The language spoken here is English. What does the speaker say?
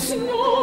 snow.